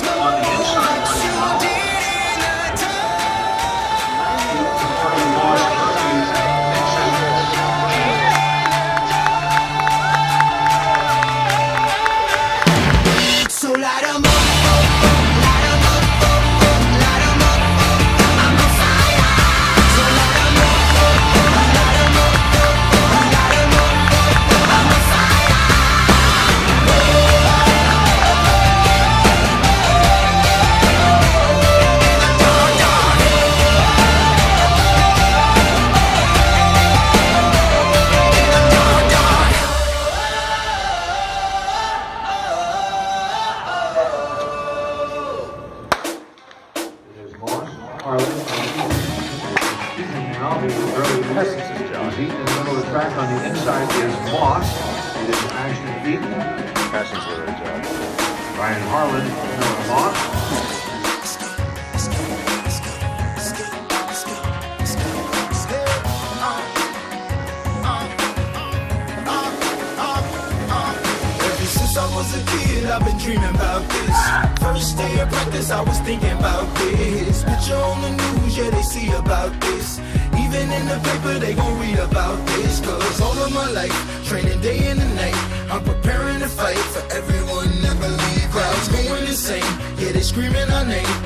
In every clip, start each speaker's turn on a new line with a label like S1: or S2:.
S1: on the track on the inside is Moss. It is Ashton Eaton.
S2: Passing's the right job.
S1: Ryan Harlan, Noah Moss.
S3: Ever since I was a kid, I've been dreaming about this. First day of practice, I was thinking about this. Picture on the news, yeah, they see about this. Life, training day and night, I'm preparing to fight for everyone that believe. Crowds going insane, yeah, they screaming our name.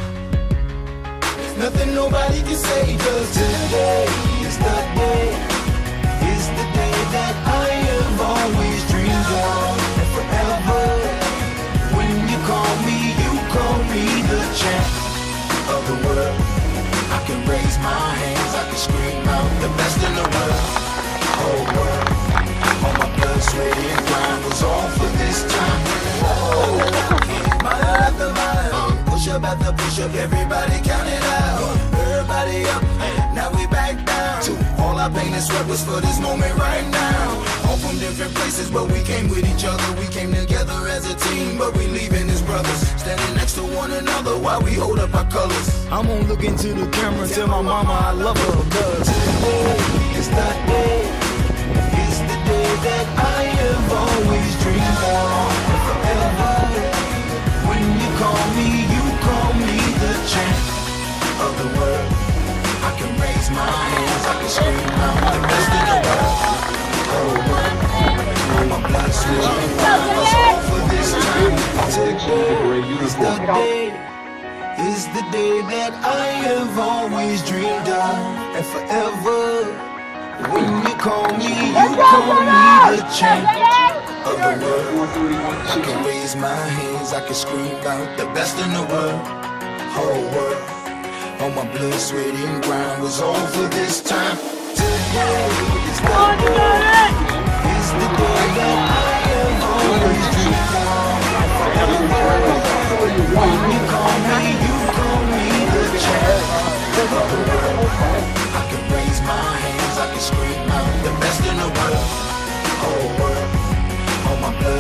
S3: Nothing nobody can say, cause today is the day, is the day that I have always dreamed of. Forever, when you call me, you call me the champ of the world. I can raise my hands, I can scream out our pain and sweat was for this moment right now. All from different places, but we came with each other. We came together as a team, but we leaving as brothers. Standing next to one another while we hold up our colors. I'm gonna look into the camera tell my mama I love her. Cause today is the day, is the day that I have always dreamed of. Forever, is the day, is the day that I have always dreamed of, and forever. When you call me, you call me the champ of the world. I can raise my hands, I can scream out the best in the world. Whole world. All my blood, sweat, and grind was all for this time. Today is the day, is the day that I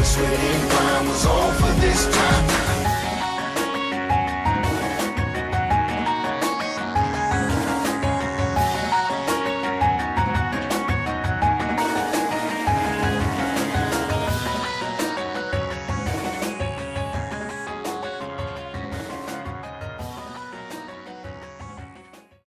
S3: sweat, and grind was all for this time.